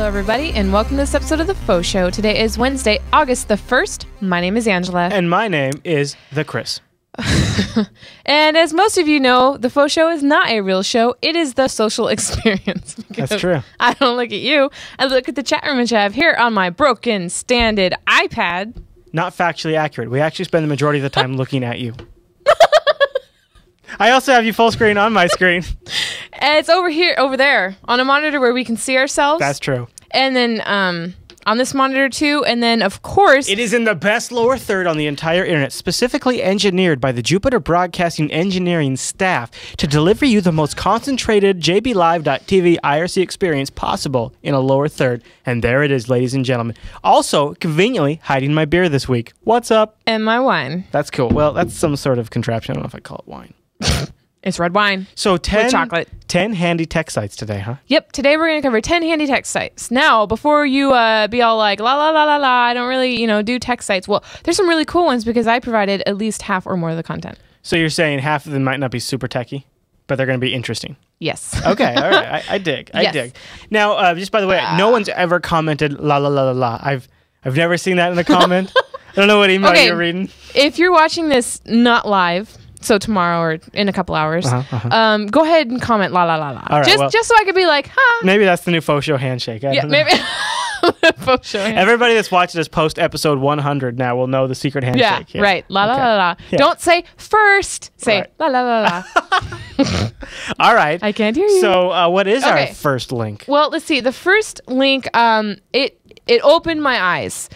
Hello, everybody, and welcome to this episode of The Faux Show. Today is Wednesday, August the 1st. My name is Angela. And my name is the Chris. And as most of you know, The Faux Show is not a real show, it is the social experience. That's true. I don't look at you, I look at the chat room which I have here on my broken, standard iPad. Not factually accurate. We actually spend the majority of the time looking at you. I also have you full screen on my screen. And it's over here, over there, on a monitor where we can see ourselves. That's true. And then um, on this monitor too. And then, of course, It is in the best lower third on the entire internet, specifically engineered by the Jupiter Broadcasting engineering staff to deliver you the most concentrated JBLive.tv IRC experience possible in a lower third. And there it is, ladies and gentlemen. Also, conveniently hiding my beer this week. What's up? and my wine. That's cool. Well, that's some sort of contraption. I don't know if I call it wine. It's red wine. So 10, chocolate. 10 handy tech sites today, huh? Yep, today we're going to cover 10 handy tech sites. Now, before you uh, be all like, la la la la la, I don't really, you know, do tech sites. Well, there's some really cool ones because I provided at least half or more of the content. So you're saying half of them might not be super techy, but they're going to be interesting. Yes. Okay, all right. I, I dig. I Yes. dig. Now, uh, just by the way, no one's ever commented la la la la la. I've I've never seen that in a comment. I don't know what email Okay. you're reading. if you're watching this not live, so tomorrow or in a couple hours, Um, go ahead and comment la la la la. Uh-huh, right, just, well- just so I could be like, huh. Maybe that's the new faux show handshake. I Yeah, maybe. Faux show. Everybody that's watching this post episode 100 now will know the secret Yeah, handshake. here. right. La la Okay. la la. Yeah. Don't say first. Say Right. la la la la. All right. I can't hear you. So, uh, what is Okay. our first link? Well, let's see. The first link, um, it it opened my eyes.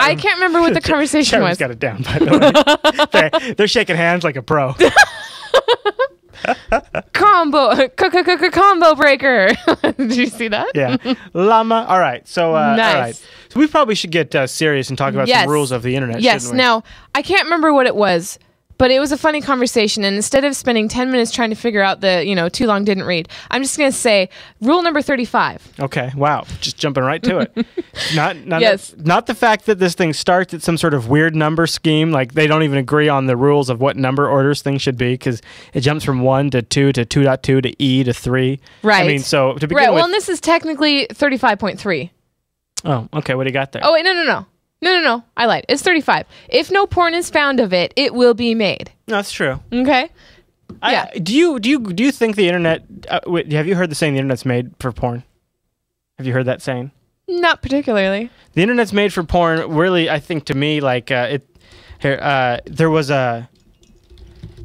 I can't remember what the conversation Sharon's was. got it down, by the way. they're, they're shaking hands like a pro. Combo, combo breaker. Did you see that? Yeah. Llama. All right. So, uh, Nice. all right. So, we probably should get uh, serious and talk about Yes. some rules of the internet. Yes. Now I can't remember what it was, but it was a funny conversation. And instead of spending ten minutes trying to figure out the you know too long didn't read, I'm just gonna say rule number thirty-five. Okay. Wow. Just jumping right to it. not not Yes. not the fact that this thing starts at some sort of weird number scheme. Like they don't even agree on the rules of what number orders things should be because it jumps from one to two to two point two to e to three. right I mean, so to begin Right. with. Well, and this is technically thirty-five point three. oh, okay. What do you got there? Oh wait, no, no, no, no, no, no. I lied. It's thirty-five. If no porn is found of it, it will be made. that's true. Okay. I- Yeah. do you do you do you think the internet? Uh, wait, have you heard the saying the internet's made for porn? Have you heard that saying? Not particularly. The internet's made for porn. Really, I think to me, like uh, it. Here, uh, there was a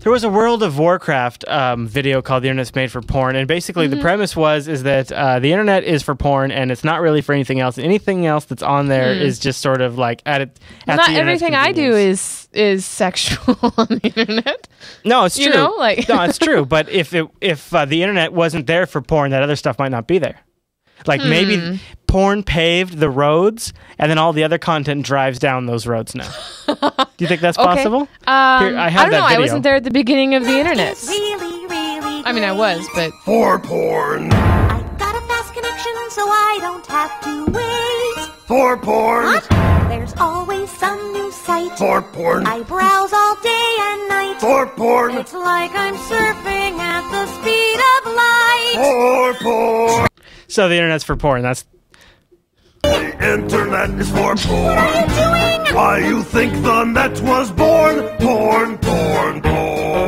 there was a World of Warcraft um, video called "The Internet's Made for Porn," and basically Mm-hmm. the premise was is that uh, the internet is for porn, and it's not really for anything else. Anything else that's on there is just sort of like at it. Hmm. Not everything I do is is sexual on the internet. no, it's you true. know, like- no, it's true. But if it if uh, the internet wasn't there for porn, that other stuff might not be there. Like Hmm. maybe porn paved the roads, and then all the other content drives down those roads now. do you think that's Okay. possible? Um, Here, I have don't that know. I wasn't there at the beginning of the internet. Really, really I mean, I was, but For porn. I got a fast connection, so I don't have to wait. For porn. There's always some new site. For porn. I browse all day and night. For porn. It's like I'm surfing at the speed of light. For porn. So the internet's for porn. That's The internet is for What are you porn. doing? Why you think the net was born? Porn, porn, porn.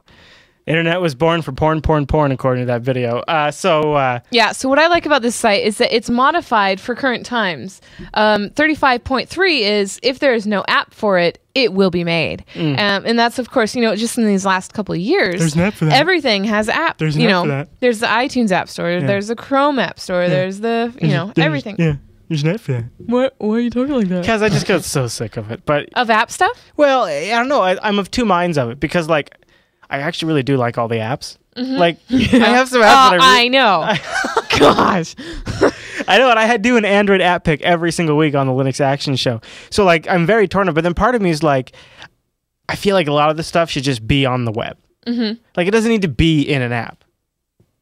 Internet was born for porn, porn, porn, according to that video. Uh, so uh, yeah. So what I like about this site is that it's modified for current times. Um, Thirty-five point three is if there is no app for it, it will be made, um, and that's of course you know just in these last couple of years. Mm. There's an app for that. Everything has app. There's an you app know, for that. there's the iTunes App Store. There's the Chrome App Store. There's the you know everything. Yeah, there's an app for that. What? Why are you talking like that? Because I just got so sick of it. But Of app stuff? well, I I don't know. I, I'm of two minds of it because like I actually really do like all the apps. Like I have some apps Uh, that I, I re- know. Gosh. I know, and I had do an Android app pick every single week on the Linux Action Show. So like, I'm very torn. But then part of me is like, I feel like a lot of this stuff should just be on the web. Mm-hmm. Like, it doesn't need to be in an app.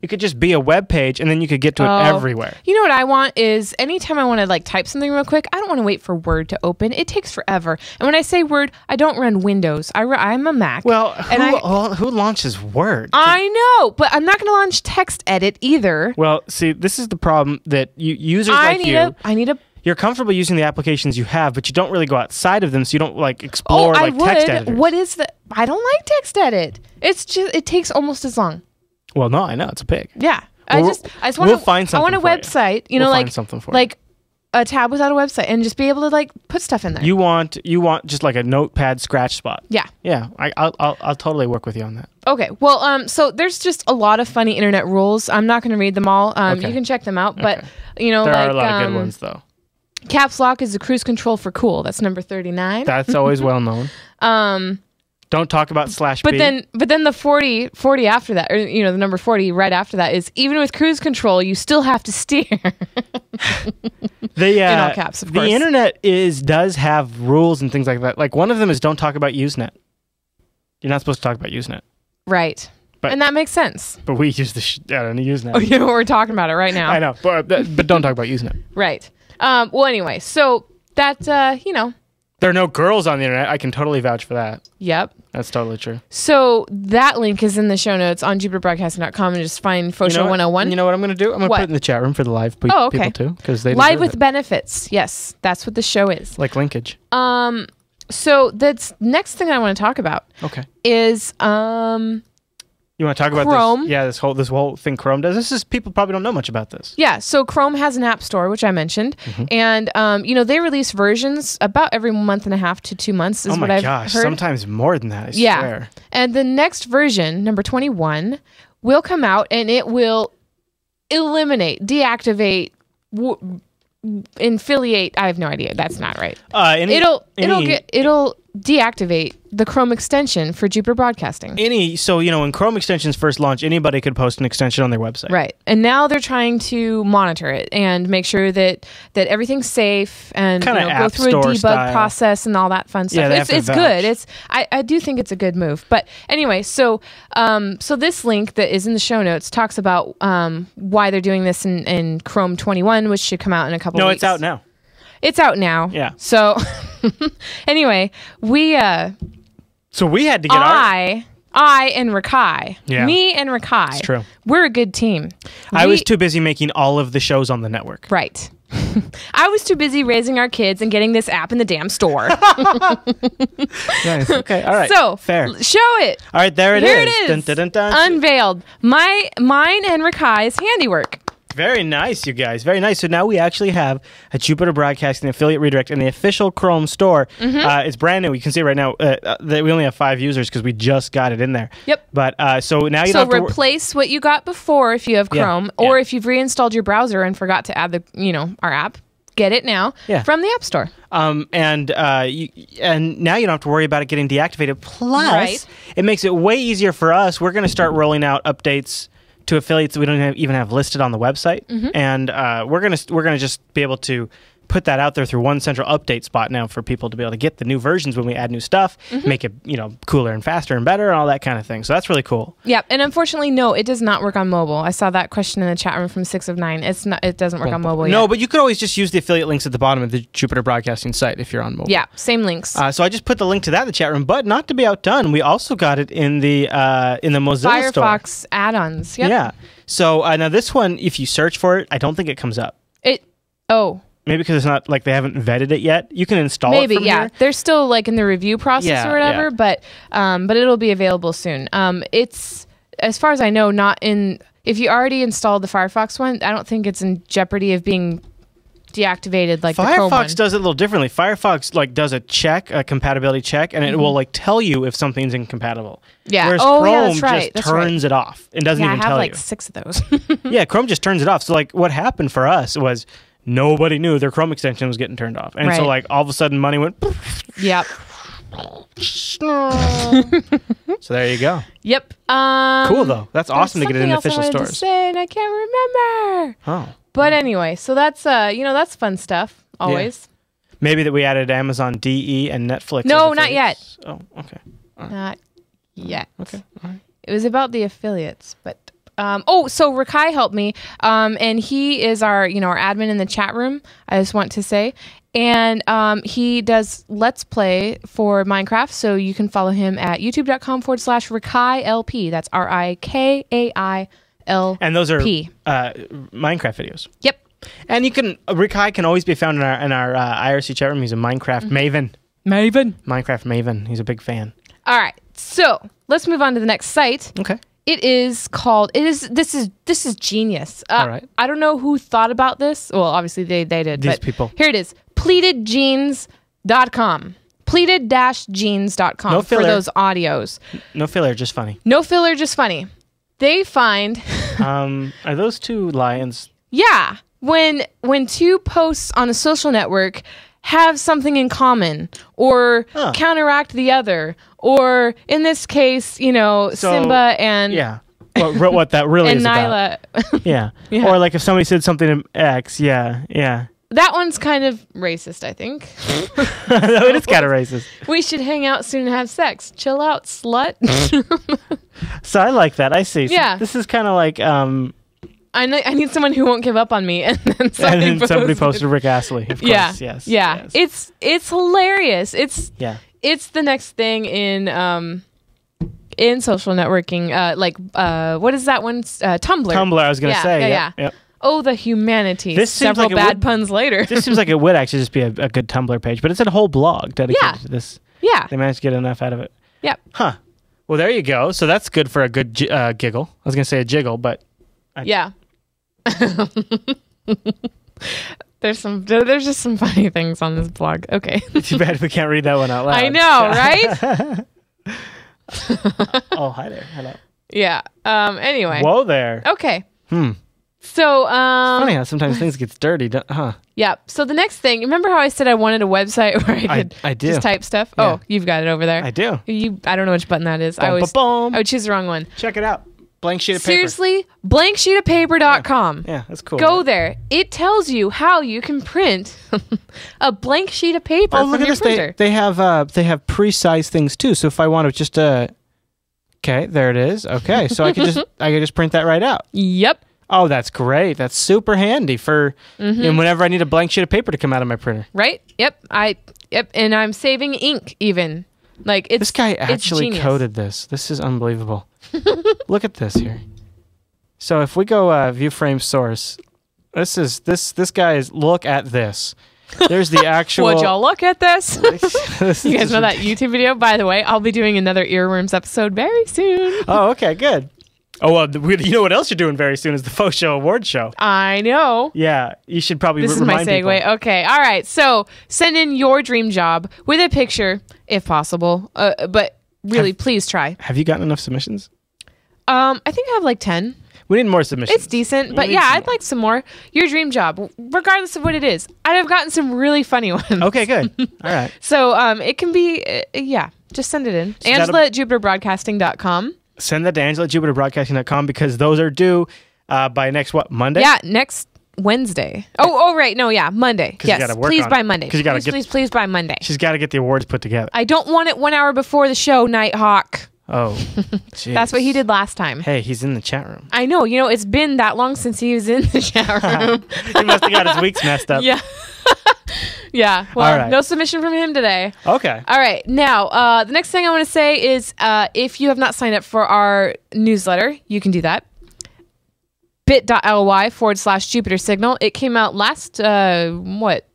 It could just be a web page, and then you could get to it Oh. everywhere. You know what I want is anytime I want to like type something real quick, I don't want to wait for Word to open. It takes forever. And when I say Word, I don't run Windows. I I'm a Mac. Well, who, I, well, who launches Word? I know, but I'm not going to launch Text Edit either. well, see, this is the problem that you, users I like need you, a I need a you're comfortable using the applications you have, but you don't really go outside of them, so you don't like Oh, explore I like text would. editors. What is the I don't like Text Edit. It's just it takes almost as long. Well, no, I know it's a pig. Yeah. I Well, just I just want we'll find I want a something for you. website, you know We'll like find something for you. like a tab without a website and just be able to like put stuff in there. You want you want just like a notepad scratch spot. yeah. Yeah, I, I'll, I'll I'll totally work with you on that. Okay. Well, um, so there's just a lot of funny internet rules. I'm not going to read them all. Um, Okay. you can check them out, but you know, There like are a lot of um, good ones though. caps lock is the cruise control for cool. That's number 39. That's always well known. um, Don't talk about slash but B. then, but then the 40, 40 after that, or you know, the number 40 right after that is even with cruise control, you still have to steer. the uh, all caps, of the course. internet is does have rules and things like that. Like one of them is don't talk about Usenet. You're not supposed to talk about Usenet, right. But- and that makes sense. but we use the sh- out of Usenet. Oh, you know, we're talking about it right now. I know, but but don't talk about Usenet. Right. Um, well, anyway, so that, uh, you know, There are no girls on the internet. I can totally vouch for that. yep. That's totally true. So that link is in the show notes on jupiterbroadcasting.com and just find You Faux Show know, what, 101. you know what I'm going to do? I'm going to put it in the chat room for the live pe- Oh, okay. people too, because they Live with it. benefits. Yes, that's what the show is. like linkage. Um, so that's next thing I want to talk about Okay. is um, You want to talk about Chrome. this? Yeah, this whole this whole thing Chrome does. This is people probably don't know much about this. yeah. So Chrome has an app store, which I mentioned, Mm-hmm. and um, you know they release versions about every month and a half to two months. Is oh what my I've gosh, heard. sometimes more than that. I yeah, swear. and the next version, number twenty-one, will come out, and it will eliminate, deactivate. W- infiliate i have no idea that's not right Uh, any, it'll it'll get it'll deactivate the Chrome extension for Jupiter Broadcasting. any. So you know, when Chrome extensions first launched, anybody could post an extension on their website. Right. And now they're trying to monitor it and make sure that that everything's safe and you know, go through a debug style. process and all that fun stuff. Yeah, it's it's vouch. good. It's I, I do think it's a good move. But anyway, so um so this link that is in the show notes talks about um why they're doing this in, in Chrome 21, which should come out in a couple No, weeks. it's out now. It's out now. Yeah. So anyway, we uh So we had to get our. I, I and Rikai, Yeah. me and Rikai, It's true. we're a good team. I We- was too busy making all of the shows on the network. right. I was too busy raising our kids and getting this app in the damn store. Nice. Okay. All right. so fair. Show it. All right. There it Here is. it is. Dun, dun, dun. Unveiled. My mine and Rikai's handiwork. Very nice, you guys. Very nice. So now we actually have a Jupiter Broadcasting affiliate redirect in the official Chrome store. Mm-hmm. Uh, it's brand new. You can see right now uh, uh, that we only have five users because we just got it in there. Yep. But uh, so now you So don't have to. wor- replace what you got before if you have Chrome, yeah. or if you've reinstalled your browser and forgot to add the you know our app. Get it now Yeah. from the App Store. Um, and uh, you, and now you don't have to worry about it getting deactivated. Plus, Right. it makes it way easier for us. We're going to start rolling out updates to affiliates that we don't have, even have listed on the website, Mm-hmm. and uh, we're gonna we're gonna just be able to put that out there through one central update spot now for people to be able to get the new versions when we add new stuff, Mm-hmm. make it you know cooler and faster and better and all that kind of thing. So that's really cool. Yep, and unfortunately, no, it does not work on mobile. I saw that question in the chat room from Six of Nine. It's not. It doesn't work on mobile. no, yet. but you could always just use the affiliate links at the bottom of the Jupiter Broadcasting site if you're on mobile. yeah, same links. Uh, so I just put the link to that in the chat room, but not to be outdone, we also got it in the uh, in the Mozilla store. Firefox add-ons. Yep. Yeah. So uh, now this one, if you search for it, I don't think it comes up. It. Oh, Maybe because it's not like they haven't vetted it yet. You can install maybe. it from Yeah, here. they're still like in the review process Yeah, or whatever, yeah. but um, but it'll be available soon. Um, it's as far as I know, not in. If you already installed the Firefox one, I don't think it's in jeopardy of being deactivated like the Chrome. Firefox does it a little differently. Firefox like does a check, a compatibility check, and it will like tell you if something's incompatible. Mm-hmm. Yeah. Whereas Oh, Chrome yeah, right. just That's right. turns it off and doesn't yeah, I even have tell like you. six of those. yeah, Chrome just turns it off. So like what happened for us was nobody knew their Chrome extension was getting turned off, and so like all of a sudden money went. yep. so there you go. Yep. Um, Cool though. That's awesome to get it in something else I official wanted to stores. say, and I can't remember. Oh. But anyway, so that's uh, you know, that's fun stuff. Always. Maybe that we added Amazon DE and Netflix. No, not yet. Oh, okay. Not yet. Okay. All right. It was about the affiliates, but Um, oh, so Rikai helped me, um, and he is our, you know, our admin in the chat room. I just want to say, and um, he does Let's Play for Minecraft, so you can follow him at youtube.com forward slash Rikai LP. That's R I K A I L. And those are P. uh, Minecraft videos. Yep. And you can Rikai can always be found in our in our uh, IRC chat room. He's a Minecraft Mm-hmm. maven. Maven. Minecraft maven. He's a big fan. All right, so let's move on to the next site. Okay. It is called. It is. This is. This is genius. Uh, All right. I don't know who thought about this. Well, obviously they they did. These people. Here it is. Pleatedjeans.com. Pleated-jeans.com No for those audios. No filler, just funny. No filler, just funny. They find, um, are those two lions? yeah, when when two posts on a social network have something in common or Huh. counteract the other, or in this case, you know, So, Simba and Yeah. What, what that really and is about. Nyla. Yeah. Yeah. Or like if somebody said something in X. Yeah. Yeah. that one's kind of racist, I think. it is kind of racist. We should hang out soon and have sex. Chill out, slut. So I like that. I see. So Yeah. this is kind of like um, I ne- I need someone who won't give up on me. And then somebody, and then somebody posted- posted Rick Astley. Of course. Yeah, Yes. yeah. yes. It's it's hilarious. It's yeah. it's the next thing in um in social networking. Uh, like uh, what is that one? Uh, Tumblr. Tumblr. I was gonna Yeah, say. yeah, yep, yeah. yep. Oh, the humanity. This seems Several like bad would- puns later. This seems like it would actually just be a, a good Tumblr page, but it's a whole blog dedicated Yeah. to this. yeah. They managed to get enough out of it. Yep. Huh. Well, there you go. So that's good for a good uh, giggle. I was gonna say a jiggle, but Yeah. there's some there's just some funny things on this blog. Okay. too bad we can't read that one out loud. I know, right? oh, hi there. Hello. yeah. Um anyway. Whoa there. Okay. Hmm. So um Funny how sometimes things get dirty, don't- huh? Yeah. So the next thing, remember how I said I wanted a website where I I- could I do. just type stuff? Yeah. Oh, you've got it over there. I do. You, I don't know which button that is. I always, bum. I would choose the wrong one. Check it out. Blank sheet of paper. Seriously, blanksheetofpaper.com. Yeah, that's cool. Go right? there. It tells you how you can print a blank sheet of paper Oh, look at this. They, printer. they have uh they have pre-sized things too. So if I want to just uh Okay, there it is. Okay. So I can just I can just print that right out. yep. Oh, that's great. That's super handy for Mm-hmm. and whenever I need a blank sheet of paper to come out of my printer. Right. Yep. I. Yep. And I'm saving ink even. Like it's This guy actually coded this. This is unbelievable. Look at this here. So if we go uh, view frame source, this is this this guy is look at this. There's the actual. Would y'all look at this? This you guys know that YouTube video? By the way, I'll be doing another earworms episode very soon. Oh, okay, good. Oh well, you know what else you're doing very soon is the faux show award show. I know. Yeah, you should probably This re- is my remind segue. people. Okay. All right. So send in your dream job with a picture, if possible. Uh, but really, please try. Have you gotten enough submissions? Um, I think I have like ten. We need more submissions. It's decent, but yeah, I'd like some more. Your dream job, regardless of what it is. I'd have gotten some really funny ones. Okay, good. All right. So um, it can be, uh, yeah, just send it in. So that'll- Angela at jupiterbroadcasting.com. Send that to Angela at jupiterbroadcasting.com because those are due uh, by next what Monday. Yeah, next Wednesday. Oh, oh, right. No, yeah, Monday. Yes, gotta work please on by it. Monday. 'Cause you gotta please, get- please, please by Monday. She's got to get the awards put together. I don't want it one hour before the show, Nighthawk. Oh, That's what he did last time. Hey, he's in the chat room. I know. You know, it's been that long since he was in the chat room. he must have got his weeks messed up. yeah. yeah. Well, right. no submission from him today. Okay. All right. Now, uh, the next thing I want to say is uh, if you have not signed up for our newsletter, you can do that. bit.ly forward slash Jupiter Signal. It came out last, uh, what,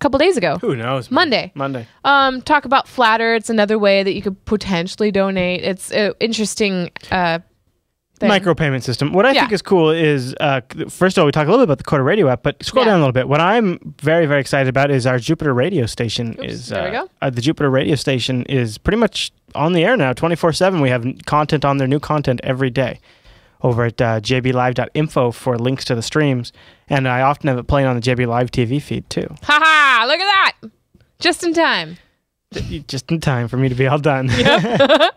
couple days ago. Who knows? man? Monday. Monday. Um, talk about Flattr. It's another way that you could potentially donate. It's an interesting uh, thing. Micropayment system. What I Yeah. think is cool is, uh, first of all, we talk a little bit about the Coder Radio app, but scroll Yeah. down a little bit. What I'm very, very excited about is our Jupiter radio station. Oops, is there we uh, go. Uh, the Jupiter radio station is pretty much on the air now, 24 seven. We have n- content on there, new content every day. Over at uh, jblive.info for links to the streams, and I often have it playing on the JB Live TV feed too. Ha ha! Look at that! Just in time. Just in time for me to be all done.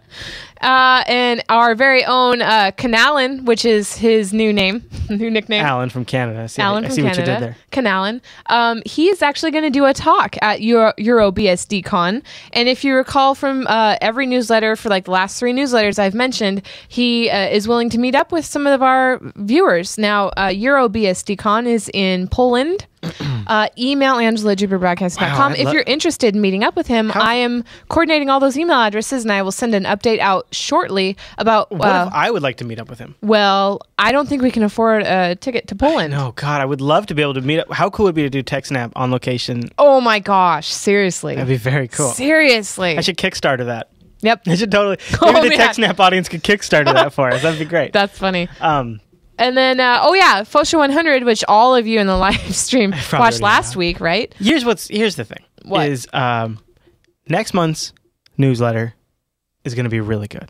Uh, and our very own uh, Canalin, which is his new name, new nickname. Alan from Canada. See, Alan I from see what Canada, you did there. Canalin. Um, he is actually going to do a talk at Euro, Euro BSDCon. And if you recall from uh, every newsletter for like the last three newsletters I've mentioned, he uh, is willing to meet up with some of our viewers. Now, uh, Euro BSDCon is in Poland. Uh, email Angela at jupiterbroadcast.com. Wow, if lo- you're interested in meeting up with him, I am coordinating all those email addresses and I will send an update out shortly about. What uh, if I would like to meet up with him? well, I don't think we can afford a ticket to Poland. No, God, I would love to be able to meet up. How cool would it be to do TechSnap on location? Oh my gosh, seriously. That'd be very cool. Seriously. I should Kickstarter that. yep. I should totally. Oh, the. TechSnap audience could Kickstarter that for us. That'd be great. That's funny. Um, And then, uh, oh yeah, Faux Show 100, which all of you in the live stream watched last week, right? here's what's here's the thing. What? is um, next month's newsletter is going to be really good.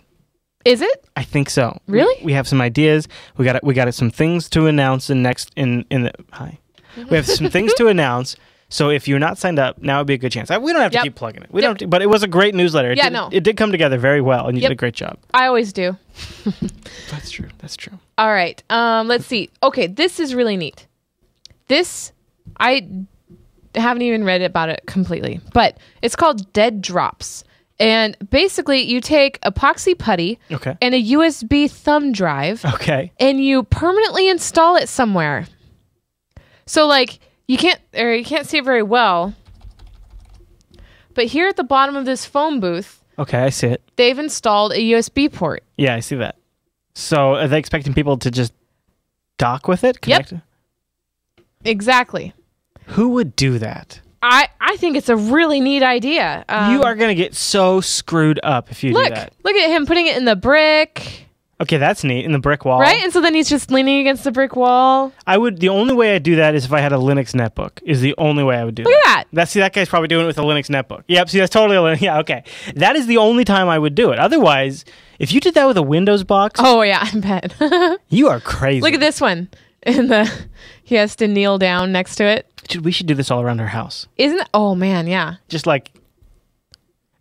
Is it? I think so. We- Really? We, have some ideas. We got we got some things to announce in next in in the hi. We have some things to announce. So if you're not signed up, now would be a good chance. I, we don't have to Yep. keep plugging it. We Yep. don't. To- but it was a great newsletter. It Yeah, did, no. It did come together very well, and you Yep. did a great job. I always do. That's true. That's true. All right. Um, let's see. Okay, this is really neat. This, I haven't even read about it completely, but it's called Dead Drops. And basically, you take epoxy putty Okay. and a USB thumb drive. Okay. and you permanently install it somewhere. So like you can't or you can't see it very well. But here at the bottom of this phone booth, Okay. I see it. they've installed a USB port. Yeah, I see that. So are they expecting people to just dock with it? Yep. Exactly. Who would do that? I I think it's a really neat idea. Um, you are going to get so screwed up if you look do that. look at him putting it in the brick, Okay, that's neat. In the brick wall. right? And so then he's just leaning against the brick wall. I would. The only way I'd do that is if I had a Linux netbook. Is the only way I would do Look that. at that. That's see that guy's probably doing it with a Linux netbook. Yep. See that's totally a Linux. Yeah. Okay. That is the only time I would do it. Otherwise, if you did that with a Windows box, Oh yeah, I bet. you are crazy. look at this one. In the he has to kneel down next to it. Should- We should do this all around our house. Isn't oh man, yeah. Just like,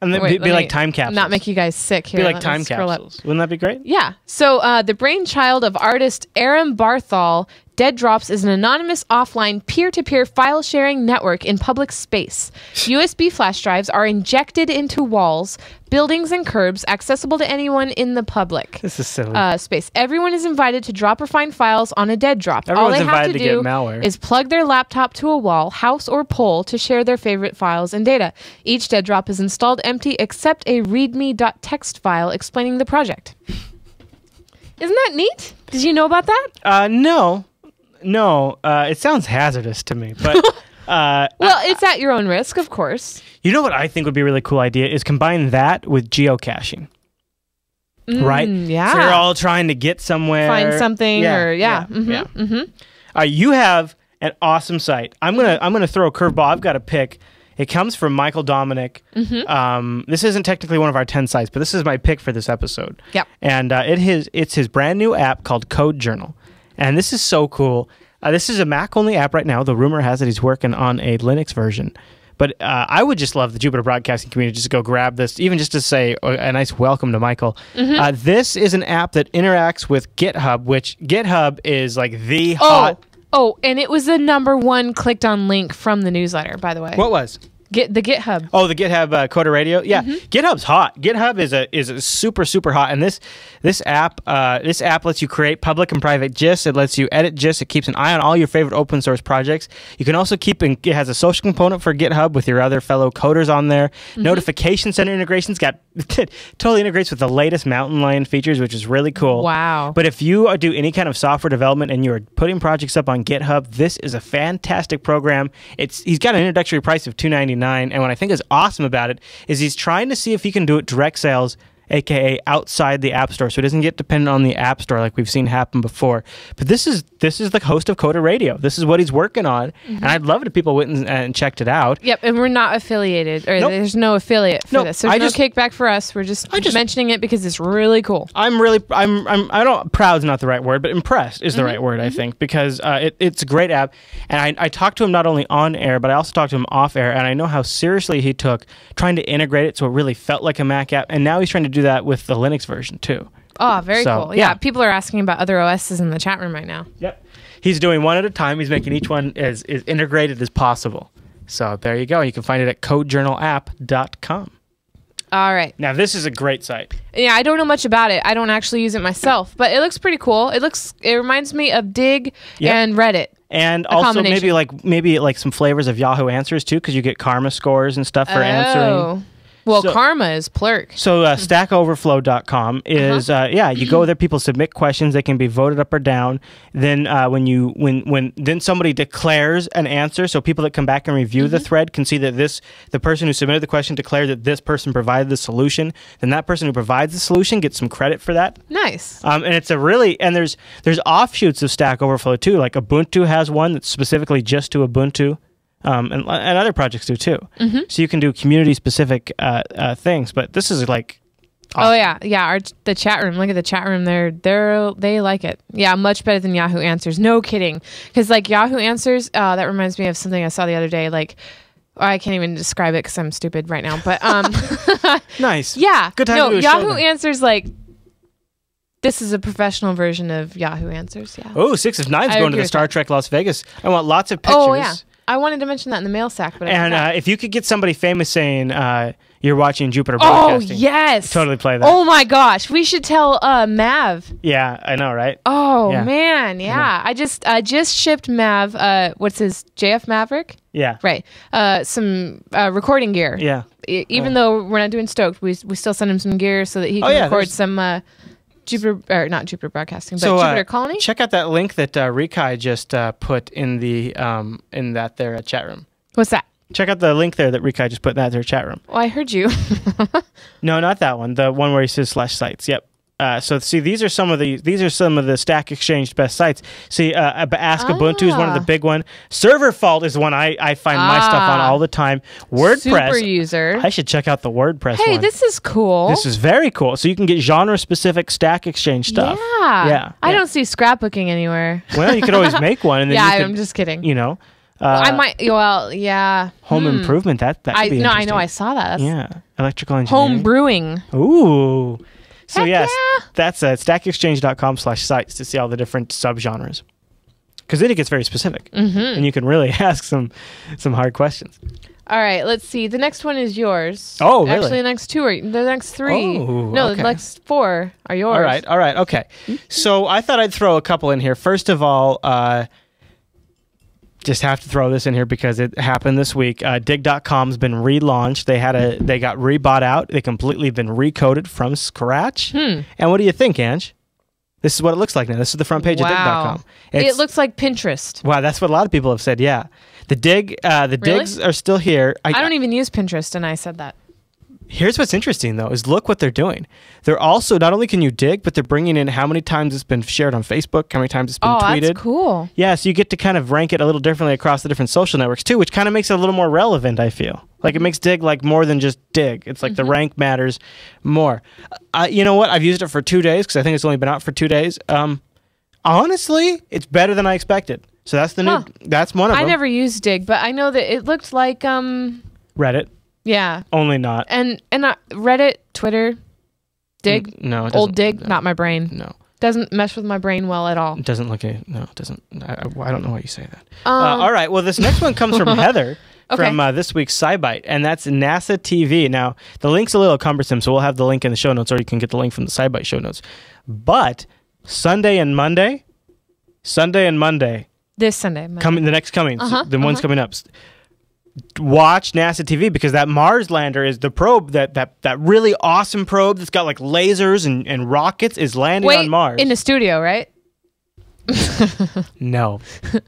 and then Wait, be, be me like time capsules. Not make you guys sick here. Be like Let time scroll up. capsules. Wouldn't that be great? Yeah. So uh, the brainchild of artist Aram Bartholl, Dead Drops is an anonymous offline peer-to-peer file sharing network in public space. USB flash drives are injected into walls, buildings, and curbs, accessible to anyone in the public. This is silly. Uh, space. Everyone is invited to drop or find files on a dead drop. All Everyone's they have invited to to get do malware. is plug their laptop to a wall, house, or pole to share their favorite files and data. Each dead drop is installed empty except a readme.txt file explaining the project. Isn't that neat? Did you know about that? uh, no, no. Uh, it sounds hazardous to me, but. Uh, Well, it's at your own risk, of course. you know what I think would be a really cool idea is combine that with geocaching. right? Mm, yeah. So you're all trying to get somewhere, Find something or yeah. yeah, mhm, yeah. mhm. Uh, you have an awesome site. I'm gonna I'm gonna throw a curveball. I've got a pick. It comes from Michael Dominick. Mm-hmm. Um, this isn't technically one of our ten sites, but this is my pick for this episode. Yep. And uh, it his it's his brand new app called Code Journal, and this is so cool. Uh, this is a Mac only app right now. The rumor has it he's working on a Linux version. But uh, I would just love the Jupiter Broadcasting community just to go grab this, even just to say a, a nice welcome to Michael. Mm-hmm. Uh, this is an app that interacts with GitHub, which GitHub is like the Oh, hot. oh, and it was the number one clicked on link from the newsletter, by the way. What was? Get the GitHub. Oh, the GitHub uh, Coder Radio. Yeah, Mm-hmm. GitHub's hot. GitHub is a is a super super hot, and this this app uh, this app lets you create public and private gists. It lets you edit gists. It keeps an eye on all your favorite open source projects. You can also keep in, it has a social component for GitHub with your other fellow coders on there. Mm-hmm. Notification center integrations got totally integrates with the latest Mountain Lion features, which is really cool. Wow. But if you do any kind of software development and you're putting projects up on GitHub, this is a fantastic program. It's he's got an introductory price of two ninety nine, and what I think is awesome about it is he's trying to see if he can do it direct sales aka outside the App Store, so it doesn't get dependent on the App Store like we've seen happen before. But this is this is the host of Coder Radio. This is what he's working on, mm-hmm. and I'd love it if people went and, and checked it out. Yep, and we're not affiliated, or Nope. there's no affiliate for Nope, this. There's I no just- kickback for us. We're just, just- mentioning it because it's really cool. I'm really, I'm, I'm, I don't, proud's not the right word, but impressed is the mm-hmm. right word, I mm-hmm. think, because uh, it, it's a great app. And I, I talked to him not only on air, but I also talked to him off air, and I know how seriously he took trying to integrate it so it really felt like a Mac app. And now he's trying to do that with the Linux version too. Oh, very So, cool. Yeah, yeah. people are asking about other OSs in the chat room right now. Yep. He's doing one at a time. He's making each one as, as integrated as possible. So there you go. You can find it at codejournalapp.com. All right. Now, this is a great site. Yeah, I don't know much about it. I don't actually use it myself, but it looks pretty cool. It looks it reminds me of Digg Yep. and Reddit. And also maybe like maybe like some flavors of Yahoo Answers too, because you get karma scores and stuff for answering. Oh. Well, So- Karma is Plurk. So uh, stackoverflow.com is uh, yeah, you go there. People submit questions. They can be voted up or down. Then uh, when you when when then somebody declares an answer, so people that come back and review the thread can see that this the person who submitted the question declared that this person provided the solution. Then that person who provides the solution gets some credit for that. Nice. Um, and it's a really and there's there's offshoots of Stack Overflow too. Like Ubuntu has one that's specifically just to Ubuntu, um, and and other projects do too. Mm-hmm. So you can do community specific uh, uh, things. But this is like Oh yeah, yeah. Our the chat room. Look at the chat room. They're they're they like it. Yeah, much better than Yahoo Answers. No kidding. Because like Yahoo Answers, uh, that reminds me of something I saw the other day. Like I can't even describe it because I'm stupid right now. But um, nice. yeah. Good time no, to do show Yahoo. Answers like this is a professional version of Yahoo Answers. Yeah. Oh, six of nine's I going to the Star that. Trek Las Vegas. I want lots of pictures. Oh yeah. I wanted to mention that in the mail sack, but I And uh, if you could get somebody famous saying uh, you're watching Jupiter Broadcasting, oh yes, totally play that. Oh my gosh, we should tell uh, Mav. Yeah, I know, right? Oh Yeah. man, yeah. I just I just shipped Mav. Uh, what's his JF Maverick? Yeah, Right. Uh, some uh, recording gear. yeah. E- even though we're not doing Stoked, we we still send him some gear so that he Oh, can yeah, record some uh, Jupiter or not Jupiter Broadcasting, but So uh, Jupiter Colony. check out that link that uh, Rikai just uh, put in the um, in that there uh, chat room. What's that? Check out the link there that Rikai just put in that their chat room. Oh, I heard you. No, not that one. The one where he says slash sites. Yep. Uh, so see, these are some of the these are some of the Stack Exchange best sites. See, uh, Ask Ubuntu is one of the Ah. big one. Server Fault is one I, I find my stuff on Ah. all the time. WordPress. Super user. I should check out the WordPress hey, one. this is cool. This is very cool. So you can get genre specific Stack Exchange stuff. Yeah. Yeah, I yeah. don't see scrapbooking anywhere. Well, you could always make one, and then yeah, you I'm just kidding. you know, uh, I might. Well, yeah. home improvement. That that could I be no, I know. I saw that. That's yeah, electrical engineering. home brewing. Ooh. So Heck yes, yeah. that's uh, stackexchange.com slash sites to see all the different subgenres. Because then it gets very specific, Mm-hmm. and you can really ask some some hard questions. All right, let's see. The next one is yours. Oh, really? Actually, the next two are the next three. Oh, no, okay. the next four are yours. All right, all right, okay. So I thought I'd throw a couple in here. First of all, uh, just have to throw this in here because it happened this week. Uh, Digg.com's been relaunched. They had a they got rebought out. They completely been recoded from scratch. Hmm. And what do you think, Ange? This is what it looks like now. This is the front page of Wow. Digg.com. It looks like Pinterest. Wow, that's what a lot of people have said. Yeah, the dig, uh, the Really? digs are still here. I don't even use Pinterest, and I said that. Here's what's interesting though: is look what they're doing. They're also not only can you dig, but they're bringing in how many times it's been shared on Facebook, how many times it's been Oh, tweeted. that's cool. Yeah, so you get to kind of rank it a little differently across the different social networks too, which kind of makes it a little more relevant. I feel like it makes dig like more than just dig. It's like the Mm-hmm. rank matters more. Uh, you know what? I've used it for two days because I think it's only been out for two days. Um, honestly, it's better than I expected. So that's the new. That's one of I them. never used Digg, but I know that it looked like um Reddit yeah, only not. and and uh, Reddit, Twitter, Digg, Mm, No, it old Digg, no. not my brain. No, Doesn't mesh with my brain well at all. it doesn't look. A, no, it doesn't. I, I- don't know why you say that. Um, uh, all right. Well, this next one comes from Heather Okay. from uh, this week's SciByte, and that's NASA TV. Now, the link's a little cumbersome, so we'll have the link in the show notes, or you can get the link from the SciByte show notes. But Sunday and Monday, Sunday and Monday, This Sunday. Monday. coming the next coming, Uh-huh, the ones uh-huh. coming up. Watch NASA TV because that Mars lander is the probe that that that really awesome probe that's got like lasers and, and rockets is landing Wait, on Mars. in the studio, right? No.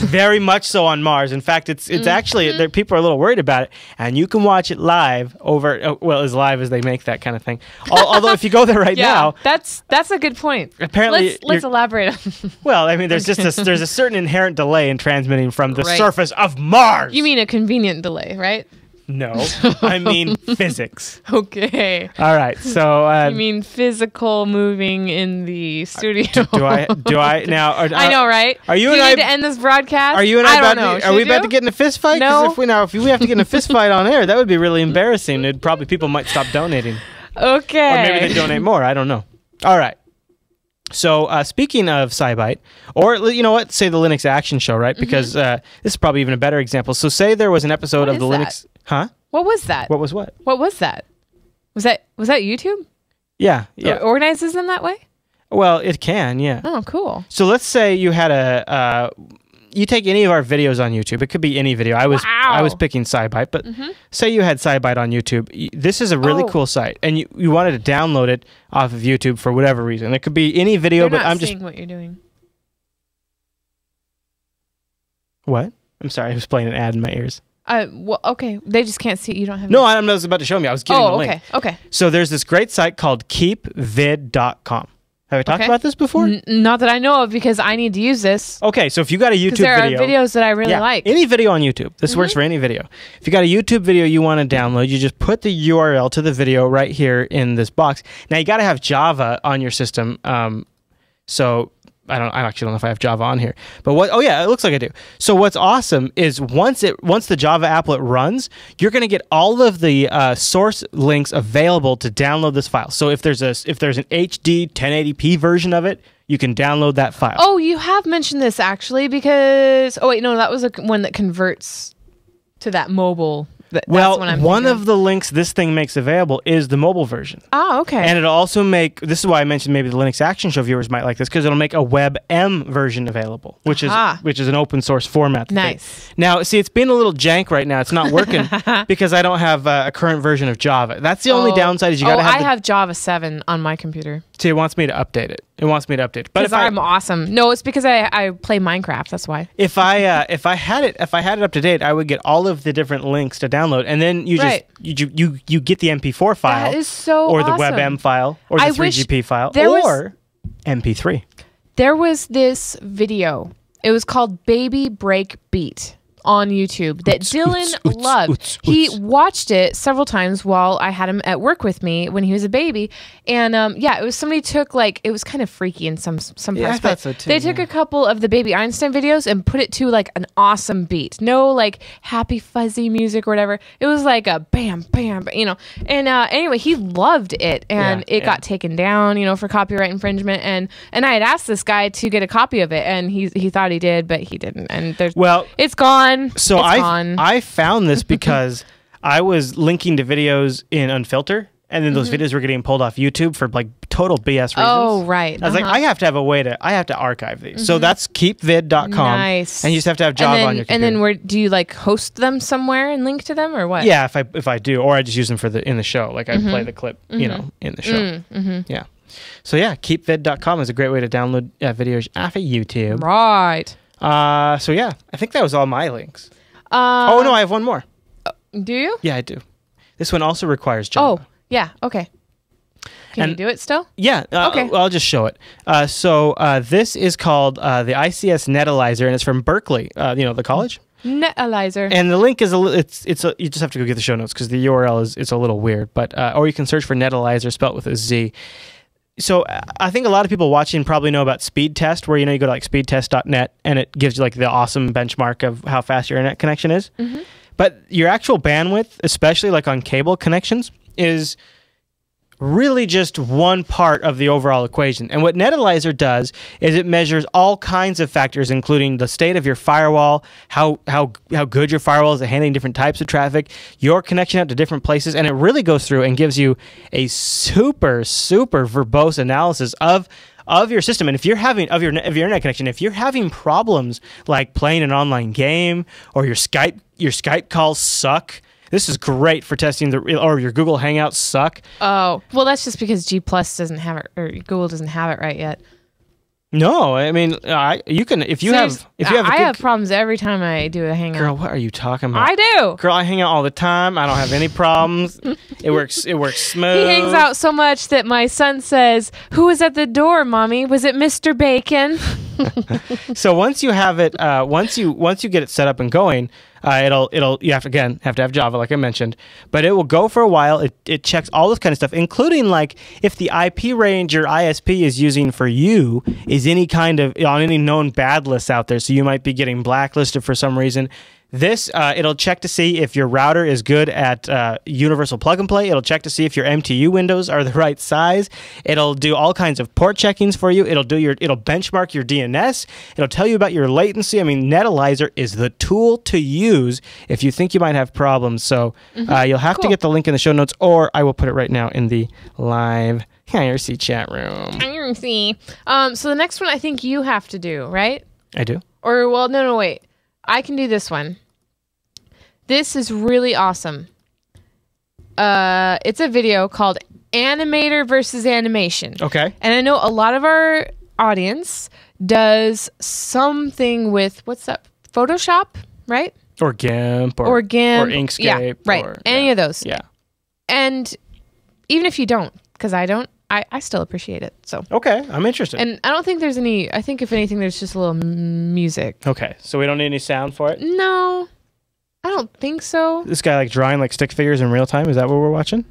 very much so on Mars. In fact, it's it's Mm-hmm. actually there, people are a little worried about it, and you can watch it live over uh, well as live as they make that kind of thing. Although if you go there right yeah, now, that's that's a good point. Apparently let's let's elaborate. well, I mean, there's just a, there's a certain inherent delay in transmitting from the Right. surface of Mars. You mean a convenient delay, right? No? I mean physics. Okay. All right, so uh, You mean physical moving in the studio? do I do I now? Are, I know, right? are you Do and need I- to end this broadcast? Are you and I, I about know. to? Are we Should about to get in a fist fight? No. If we now, if we have to get in a fist fight on air, that would be really embarrassing. It probably people might stop donating, Okay. or maybe they donate more. I don't know. All right. So uh, speaking of SciByte, or you know what, say the Linux Action Show, right? Because uh, this is probably even a better example. So say there was an episode Mm-hmm. What of the is Linux, huh? What was that? What was what? What was that? Was that was that YouTube? Yeah, yeah. Or organizes them that way? Well, it can, yeah. Oh, cool. So let's say you had a. Uh, you take any of our videos on YouTube. It could be any video. I was I was Wow. picking SciByte, but say you had SciByte on YouTube. This is a really Oh. cool site, and you, you wanted to download it off of YouTube for whatever reason. It could be any video, They're but I'm just seeing what you're doing. what? I'm sorry, I was playing an ad in my ears. Uh, well, okay. They just can't see. You don't have. No, I was about to show me. I was getting the Oh, link. okay. Okay. So there's this great site called KeepVid.com. Have I talked Okay. about this before? N- not that I know of, because I need to use this. Okay, so if you got a YouTube there video, are videos that I really yeah, like. Mm-hmm. Any video on YouTube. This works for any video. If you got a YouTube video you want to download, you just put the URL to the video right here in this box. Now you got to have Java on your system. Um, so I don't. I actually don't know if I have Java on here. But what? Oh yeah, it looks like I do. So what's awesome is once it once the Java applet runs, you're going to get all of the uh, source links available to download this file. So if there's a if there's an HD 1080p version of it, you can download that file. Oh, you have mentioned this actually because oh wait no that was a one that converts to that mobile. Well, one thinking of the links this thing makes available is the mobile version. Oh, okay. And it'll also make this is why I mentioned maybe the Linux Action Show viewers might like this because it'll make a WebM version available, which Aha. is which is an open source format. they- Nice. Now, see, it's being a little jank right now. It's not working because I don't have uh, a current version of Java. That's the only Oh. downside is you oh, got to have. I the, have Java seven on my computer see, it wants me to update it. It wants me to update. But because if I I'm awesome. No, it's because I I play Minecraft. That's why. if I uh, if I had it if I had it up to date, I would get all of the different links to download, and then you Right. just you you you get the MP4 file. That is so or the. WebM file, or the I 3GP file, there was- or MP3. There was this video. It was called Baby Break Beat on YouTube that Dylan oots, oots, loved. oots, he oots. watched it several times while I had him at work with me when he was a baby. And um, yeah, it was somebody took like it was kind of freaky in some some Yeah, I parts. thought but so too, They took yeah. a couple of the Baby Einstein videos and put it to like an awesome beat. No like happy fuzzy music or whatever. It was like a bam bam, you know. And uh, anyway, he loved it, and Yeah, it yeah. got taken down, you know, for copyright infringement. And and I had asked this guy to get a copy of it, and he he thought he did, but he didn't. And there's Well, it's gone. So It's I. I found this because I was linking to videos in Unfilter, and then those videos were getting pulled off YouTube for like total BS reasons. Mm-hmm. Oh, right. I was like, Uh-huh. Mm-hmm. I have to have a way to I have to archive these. So that's keepvid.com. Nice. And you just have to have Java on your computer. and then where do you like host them somewhere and link to them or what? yeah, if I if I do, or I just use them for the in the show, like I Mm-hmm. play the clip, you know, in the show. Mm, Yeah. So yeah, keepvid.com is a great way to download uh, videos off of YouTube. Right. Uh, so yeah, I think that was all my links. Uh, oh no, I have one more. Do you? Yeah, I do. This one also requires Java. Oh, yeah. Okay. Can And- you do it still? Yeah. Uh, Okay. I'll just show it. Uh, so uh, this is called uh, the ICS Netalyzr, and it's from Berkeley. Uh, you know the college. Netalyzr. And the link is a it's it's a, you just have to go get the show notes because the URL is it's a little weird. But uh, or you can search for Netalyzr spelt with a Z. So uh, I think a lot of people watching probably know about Speed Test, where you know you go to like speedtest.net and it gives you like the awesome benchmark of how fast your internet connection is. But your actual bandwidth, especially like on cable connections, is really just one part of the overall equation. And what Netalyzr does is it measures all kinds of factors, including the state of your firewall, how how how good your firewall is at handling different types of traffic, your connection out to different places, and it really goes through and gives you a super super verbose analysis of of your system and if you're having of your of your internet connection if you're having problems like playing an online game or your Skype your Skype calls suck this is great for testing the or your Google Hangouts suck oh, well, that's just because G Plus doesn't have it, or Google doesn't have it right yet. No, I mean, I you can if you have if you have a I good, have problems every time I do a hangout. girl. What are you talking about? I do. Girl, I hang out all the time. I don't have any problems. it works. It works smooth. He hangs out so much that my son says, "Who was at the door, mommy? Was it Mr. Bacon?" So once you have it, uh, once you once you get it set up and going, uh, it'll it'll you have to again have to have Java like I mentioned, but it will go for a while. It it checks all this kind of stuff, including like if the IP range your ISP is using for you is any kind of on any known bad lists out there. So you might be getting blacklisted for some reason. This uh, it'll check to see if your router is good at uh, universal plug and play. It'll check to see if your MTU windows are the right size. It'll do all kinds of port checkings for you. It'll do your it'll benchmark your DNS. It'll tell you about your latency. I mean, Netalyzr is the tool to use if you think you might have problems. So uh, you'll have to get the link in the show notes, or I will put it right now in the live IRC chat room. See. Um. So the next one, I think you have to do right. I do. Or well, no, no, wait. I can do this one. This is really awesome. Uh, it's a video called "Animator versus Animation." Okay. And I know a lot of our audience does something with what's that? Photoshop, right? Or GIMP, or, Or GIMP, or Inkscape, yeah, right? or- Any yeah. of those. Yeah. And even if you don't, because I don't, I, I still appreciate it. So, Okay, I'm interested. and I don't think there's any. I think if anything, there's just a little m- music. okay, so we don't need any sound for it. No, I don't think so. This guy like drawing like stick figures in real time. Is that what we're watching?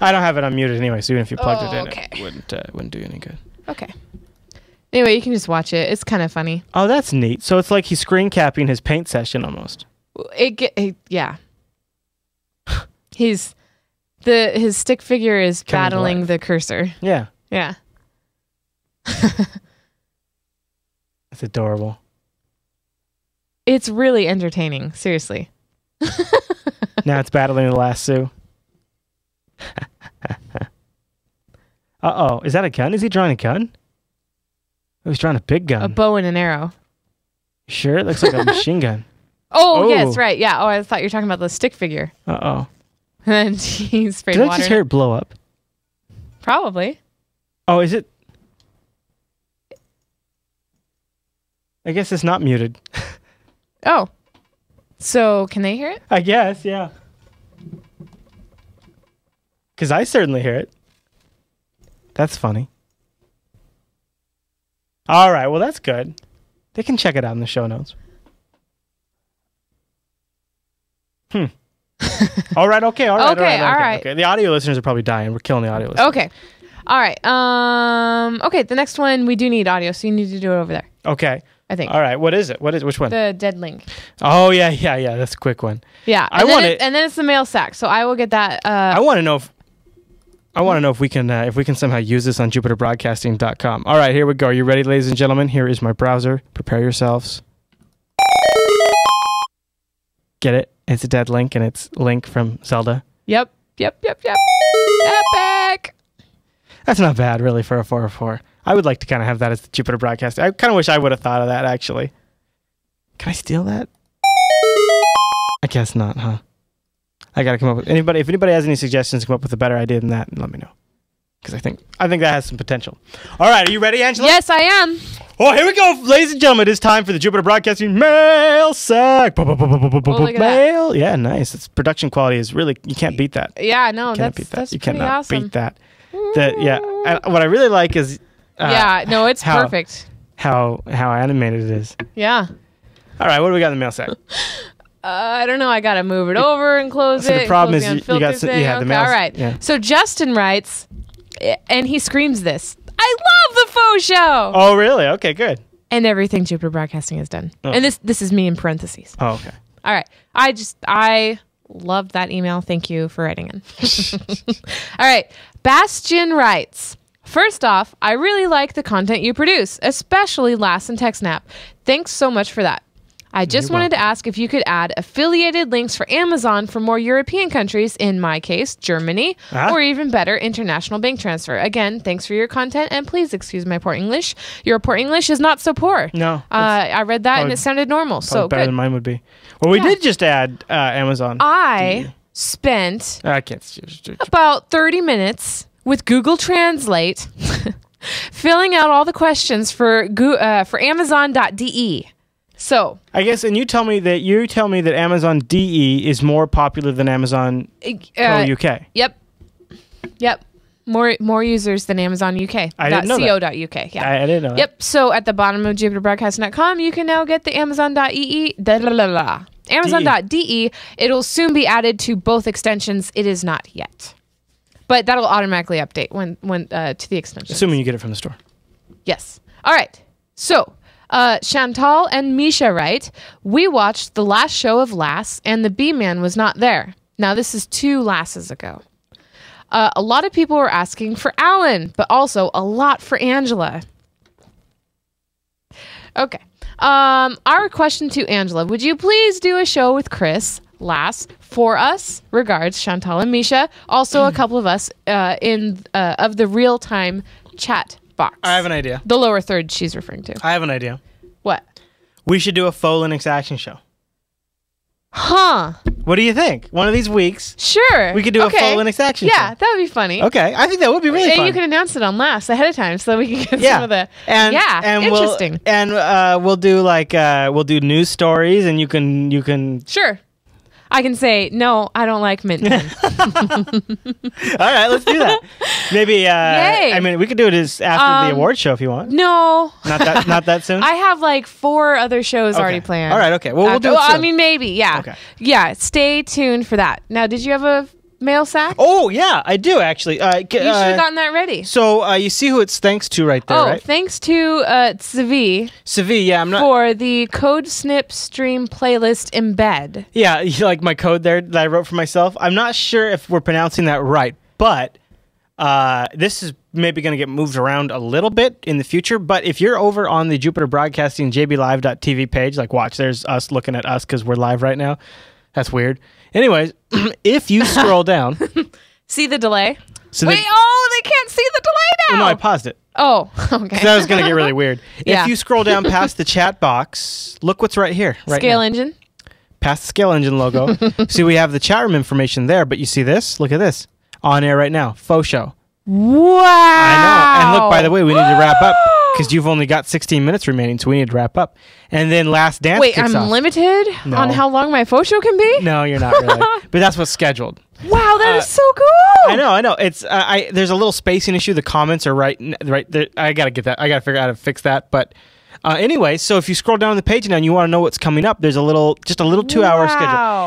I don't have it unmuted anyway, so even if you plugged it in, Oh, Okay. it wouldn't uh, wouldn't do you any good. Okay. Anyway, you can just watch it. It's kind of funny. Oh, that's neat. So it's like he's screen capping his paint session almost. It get it, yeah. He's the his stick figure is Coming battling the cursor. Yeah, Yeah. that's adorable. It's really entertaining. Seriously. now it's battling the last lasso. uh oh, is that a gun? Is he drawing a gun? Oh, he's drawing a big gun. A bow and an arrow. sure, it looks like a machine gun. Oh, Oh. yes, right. Yeah. Oh, I thought you were talking about the stick figure. Uh oh. And he sprayed Did I water. just in hear it. it blow up? Probably. Oh, is it? I guess it's not muted. Oh. So can they hear it? I guess, yeah. Because I certainly hear it. That's funny. All right, well, that's good. They can check it out in the show notes. Hmm. all right, okay, all right. Okay, all all right, right. Okay. The audio listeners are probably dying. We're killing the audio listeners. Okay. All right. Um. Okay. The next one we do need audio, so you need to do it over there. Okay. I think All right. What is it? What is which one? the dead link. oh yeah, yeah, yeah. That's a quick one. Yeah. I want it, and then it's the mail sack. So I will get that. uh I want to know if I want to know if we can uh, if we can somehow use this on JupiterBroadcasting.com. All right, here we go. Are you ready, ladies and gentlemen? Here is my browser. Prepare yourselves. Get it? It's a dead link, and it's Link from Zelda. Yep. Yep. Yep. Yep. Epic. That's not bad, really, for a 404. I would like to kind of have that as the Jupiter broadcast. I kind of wish I would have thought of that, actually. Can I steal that? I guess not, huh? I gotta come up with anybody. If anybody has any suggestions, come up with a better idea than that, and let me know. Because I think I think that has some potential. All right, are you ready, Angela? Yes, I am. Oh, here we go, ladies and gentlemen. It is time for the Jupiter Broadcasting mail sack. look. Mail. Yeah, nice. Its production quality is really you can't beat that. Yeah. No. You can't That's beat that. that's you pretty cannot awesome. beat that. That yeah. And what I really like is uh, yeah. No, it's how- perfect. how how animated it is. Yeah. All right, what do we got in the mail sack? Uh, I don't know. I gotta move it over and close So it. the problem is you- you got unfiltered some- thing. yeah, the Okay, mail's- all right. yeah. So Justin writes, and he screams this. I love the faux show Oh, really? Okay, good. and everything Jupiter Broadcasting has done. Oh. And this this is me in parentheses. Oh, okay. All right. I just I loved that email. Thank you for writing in. All right. Bastion writes. First off, I really like the content you produce, especially LAS and TechSnap. Thanks so much for that. I just You're wanted to ask if you could add affiliated links for Amazon for more European countries, in my case, Germany, Ah. or even better, international bank transfer. Again, thanks for your content, and please excuse my poor English. Your poor English is not so poor. No, Uh, I read that and it sounded normal. So better good. than mine would be. Well, we Yeah. did just add uh, Amazon. I spent I can't. about 30 minutes with Google Translate filling out all the questions for uh, for Amazon.de. So I guess, and you tell me that you tell me that Amazon DE is more popular than Amazon uh, Pro UK. Yep. Yep. More more users than Amazon UK. I didn't know .co dot UK. Yeah. I, I didn't know. that. Yep. So at the bottom of JupiterBroadcasting.com, you can now get the Amazon.ee. Da, la, la, la. Amazon.de. It'll soon be added to both extensions. It is not yet, but that'll automatically update when when uh, to the extension. Assuming you get it from the store. Yes. All right. So, uh, Chantal and Misha write, We watched the last show of LAS, and the B Man was not there. Now, this is two Lasses ago. Uh, a lot of people were asking for Alan, but also a lot for Angela. Okay. Um, our question to Angela Would you please do a show with Chris, LAS, for us? Regards, Chantal and Misha. Also, a couple of us uh, in uh, of the real time chat box. I have an idea. The lower third she's referring to. I have an idea. What? We should do a faux Linux action show. Huh. What do you think? One of these weeks, Sure. we could do a okay. full Linux action Yeah, show. that would be funny. Okay, I think that would be really and fun. you can announce it on LAS ahead of time so that we can get yeah, some of the and yeah and interesting. We'll, and uh, we'll do like uh, we'll do news stories, and you can you can. Sure. I can say no. I don't like mint. All right, let's do that. Maybe. Uh. I mean, we could do it as after the Um, award show if you want. no. Not that not that soon. I have like four other shows already planned. All right, okay. Well, we'll do it I mean, maybe. Yeah. Okay. Yeah. Stay tuned for that. Now, did you have a mail sack? oh yeah, I do actually. Uh, you should uh, have gotten that ready. so uh, you see who it's thanks to right there, oh, right? thanks to uh, Savi Savi, yeah, I'm not. for the Code Snip Stream playlist embed. Yeah, you like my code there that I wrote for myself. I'm not sure if we're pronouncing that right, but uh, this is maybe going to get moved around a little bit in the future. But if you're over on the Jupiter Broadcasting JBLive.tv page, like watch, there's us looking at us because we're live right now. That's weird. Anyways, if you scroll down, See the delay? so Wait, the- oh, they can't see the delay now. no, I paused it. oh, okay. That was going to get really weird. Yeah. If you scroll down past the chat box, look what's right here. Right Scale now. engine. past the ScaleEngine logo. see, we have the chat room information there, but you see this? Look at this. On air right now. Faux show. Wow. I know. And look, by the way, we need to wrap up because you've only got 16 minutes remaining, so we need to wrap up. And then last dance. Wait, I'm off. limited No. on how long my photo can be? No, you're not really. but that's what's scheduled. Wow, that is Uh, so cool. I know, I know. It's uh, I. There's a little spacing issue. The comments are right, right there. I gotta get that. I gotta figure out how to fix that. But uh, anyway, so if you scroll down the page now and you want to know what's coming up, there's a little, just a little two-hour Wow.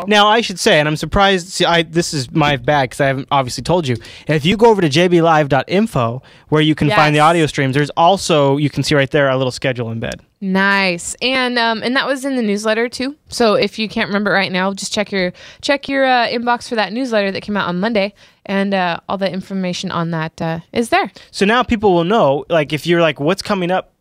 schedule. Now I should say, and I'm surprised. See, I this is my bad because I haven't obviously told you. If you go over to jblive.info where you can find the audio streams, there's also you can see right there a little schedule embed. Nice. And um and that was in the newsletter too. So if you can't remember right now, just check your check your uh, inbox for that newsletter that came out on Monday and uh, all the information on that uh, is there. So now people will know, like, if you're like, what's coming up,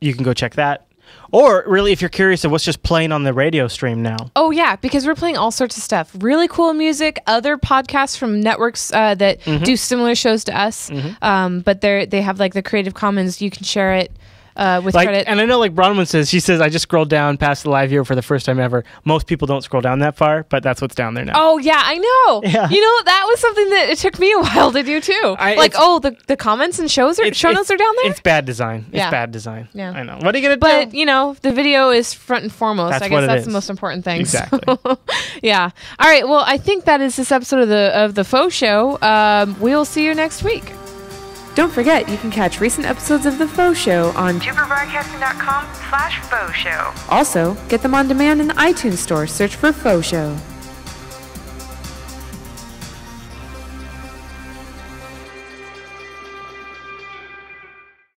you can go check that. Or really, if you're curious of what's just playing on the radio stream now. Oh yeah, because we're playing all sorts of stuff. Really cool music, other podcasts from networks uh, that Mm-hmm. do similar shows to us. Um, but they're they have like the Creative Commons. You can share it uh, with Like, credit. and I know, like Bronwyn says, she says, I just scrolled down past the live viewer for the first time ever. Most people don't scroll down that far, but that's what's down there now. Oh yeah, I know. Yeah. You know that was something that it took me a while to do too. I- like, oh, the, the comments and shows are show notes are down there. It's bad design. It's Yeah. bad design. Yeah. I know. What are you gonna but do? But you know, the video is front and foremost. That's I guess that's is. the most important thing. Exactly. So, yeah. All right. Well, I think that is this episode of the of the faux show. Um, we'll see you next week. Don't forget, you can catch recent episodes of The Faux Show on JupiterBroadcasting.com slash faux show. Also, get them on demand in the iTunes store. Search for Faux Show.